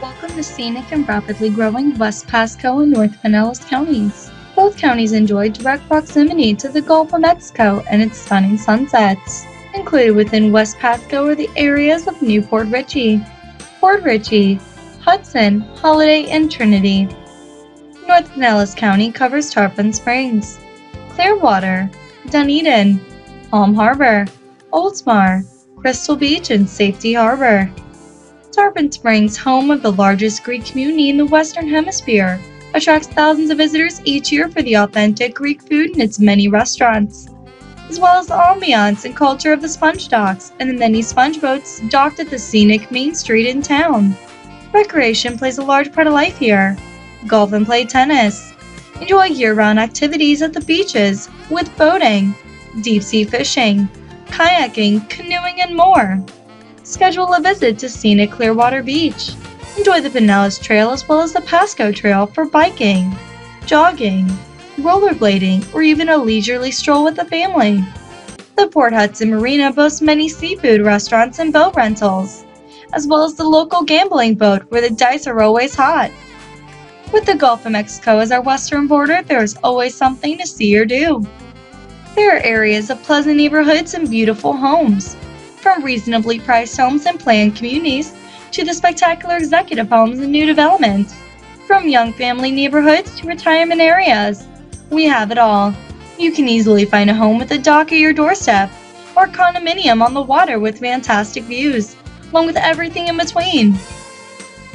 Welcome to scenic and rapidly growing West Pasco and North Pinellas counties. Both counties enjoy direct proximity to the Gulf of Mexico and its stunning sunsets. Included within West Pasco are the areas of New Port Richey, Port Richey, Hudson, Holiday, and Trinity. North Pinellas County covers Tarpon Springs, Clearwater, Dunedin, Palm Harbor, Oldsmar, Crystal Beach, and Safety Harbor. Tarpon Springs, home of the largest Greek community in the Western Hemisphere, attracts thousands of visitors each year for the authentic Greek food and its many restaurants, as well as the ambiance and culture of the sponge docks and the many sponge boats docked at the scenic main street in town. Recreation plays a large part of life here. Golf and play tennis. Enjoy year round activities at the beaches with boating, deep sea fishing, kayaking, canoeing, and more. Schedule a visit to scenic Clearwater Beach. Enjoy the Pinellas Trail as well as the Pasco Trail for biking, jogging, rollerblading, or even a leisurely stroll with the family. The Port Hudson Marina boasts many seafood restaurants and boat rentals, as well as the local gambling boat where the dice are always hot. With the Gulf of Mexico as our western border, there is always something to see or do. There are areas of pleasant neighborhoods and beautiful homes from reasonably priced homes and planned communities to the spectacular executive homes and new developments. From young family neighborhoods to retirement areas, we have it all. You can easily find a home with a dock at your doorstep or condominium on the water with fantastic views, along with everything in between.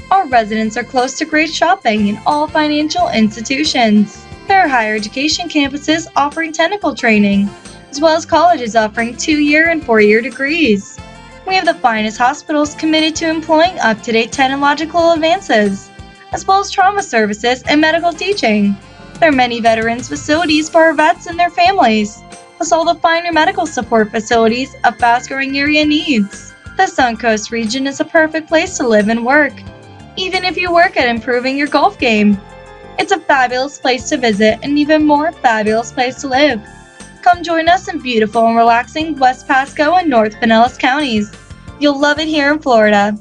Our residents are close to great shopping and all financial institutions. There are higher education campuses offering technical training, as well as colleges offering two year and four year degrees. We have the finest hospitals committed to employing up to date technological advances, as well as trauma services and medical teaching. There are many veterans facilities for our vets and their families, plus all the finer medical support facilities a fast growing area needs. The Suncoast region is a perfect place to live and work, even if you work at improving your golf game. It's a fabulous place to visit and even more fabulous place to live. Come join us in beautiful and relaxing West Pasco and North Pinellas counties. You'll love it here in Florida.